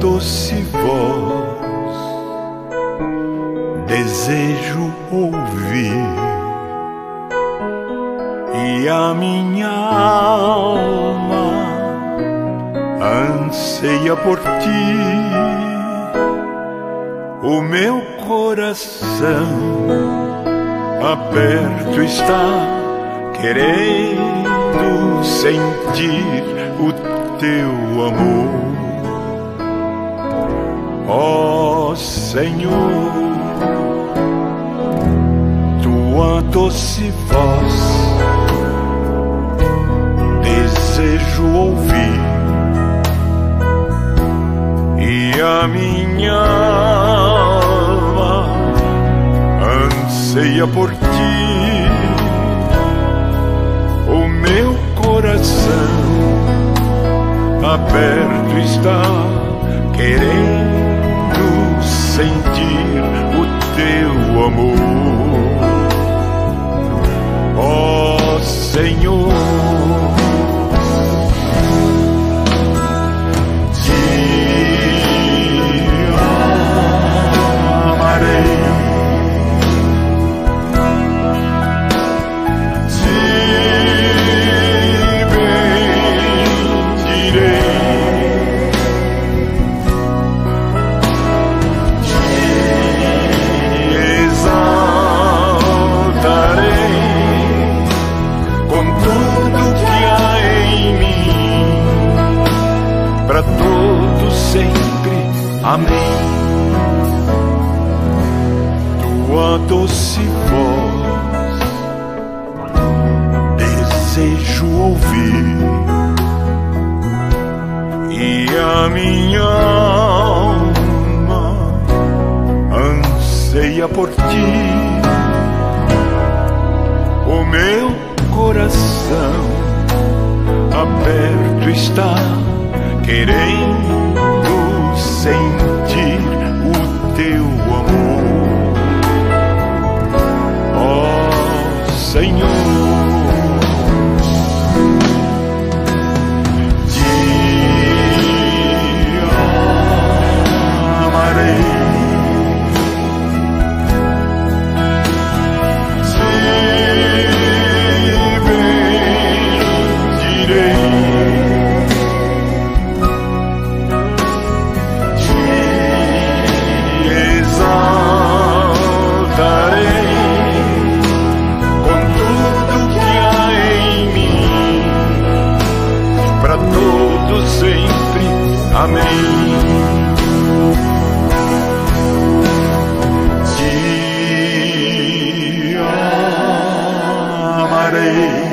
doce voz desejo ouvir e a minha alma anseia por ti. O meu coração aberto está querendo sentir o teu amor. Ó oh, Senhor, tua doce voz desejo ouvir e a minha alma anseia por ti. O meu coração aberto está, querendo sentir o teu amor. Ó oh, Senhor, Amém. Tua doce voz desejo ouvir e a minha alma anseia por ti. O meu coração aberto está querendo Senhor, Amém. Te amarei.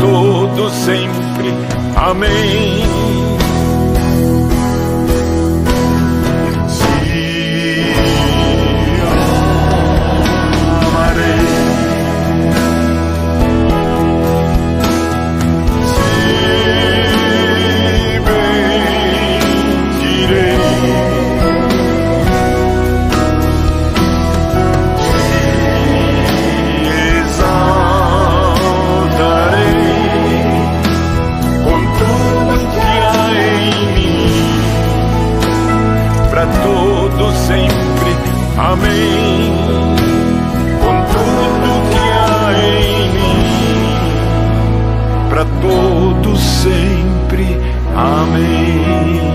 Todo sempre. Amém. para todos sempre. Amém. Com tudo que há em mim, para todos sempre. Amém.